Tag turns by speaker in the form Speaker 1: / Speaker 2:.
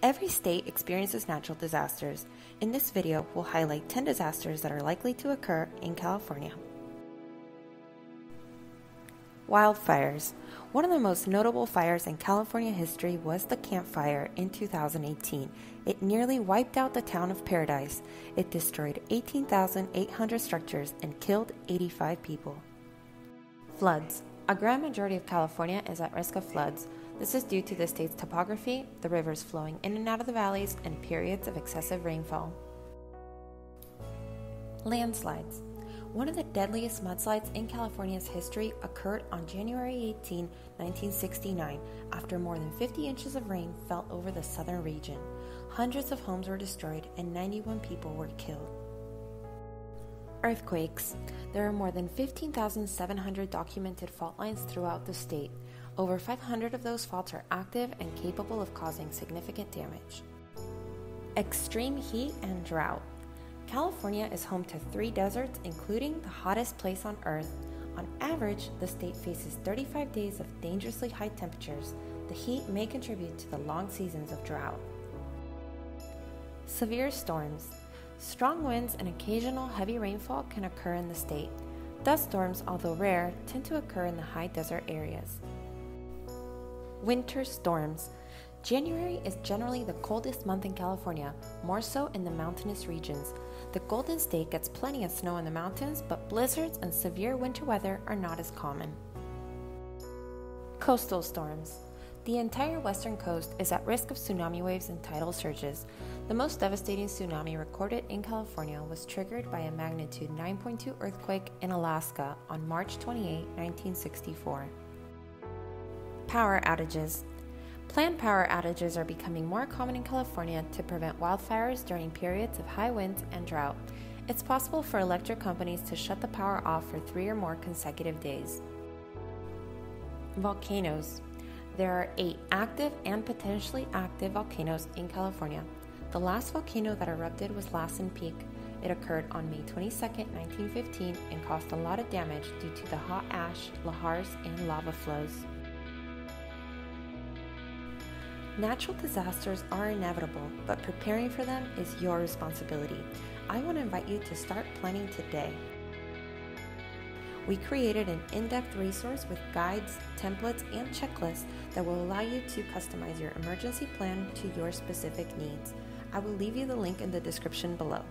Speaker 1: Every state experiences natural disasters. In this video, we'll highlight 10 disasters that are likely to occur in California. Wildfires. One of the most notable fires in California history was the Camp Fire in 2018. It nearly wiped out the town of Paradise. It destroyed 18,800 structures and killed 85 people. Floods. A grand majority of California is at risk of floods. This is due to the state's topography, the rivers flowing in and out of the valleys, and periods of excessive rainfall. Landslides. One of the deadliest mudslides in California's history occurred on January 18, 1969, after more than 50 inches of rain fell over the southern region. Hundreds of homes were destroyed and 91 people were killed. Earthquakes. There are more than 15,700 documented fault lines throughout the state. Over 500 of those faults are active and capable of causing significant damage. Extreme heat and drought. California is home to three deserts, including the hottest place on Earth. On average, the state faces 35 days of dangerously high temperatures. The heat may contribute to the long seasons of drought. Severe storms. Strong winds and occasional heavy rainfall can occur in the state. Dust storms, although rare, tend to occur in the high desert areas. Winter storms. January is generally the coldest month in California, more so in the mountainous regions. The Golden State gets plenty of snow in the mountains, but blizzards and severe winter weather are not as common. Coastal storms. The entire western coast is at risk of tsunami waves and tidal surges. The most devastating tsunami recorded in California was triggered by a magnitude 9.2 earthquake in Alaska on March 28, 1964. Power outages. Planned power outages are becoming more common in California to prevent wildfires during periods of high winds and drought. It's possible for electric companies to shut the power off for three or more consecutive days. Volcanoes. There are eight active and potentially active volcanoes in California. The last volcano that erupted was Lassen Peak. It occurred on May 22, 1915, and caused a lot of damage due to the hot ash, lahars, and lava flows. Natural disasters are inevitable, but preparing for them is your responsibility. I want to invite you to start planning today. We created an in depth resource with guides, templates, and checklists that will allow you to customize your emergency plan to your specific needs. I will leave you the link in the description below.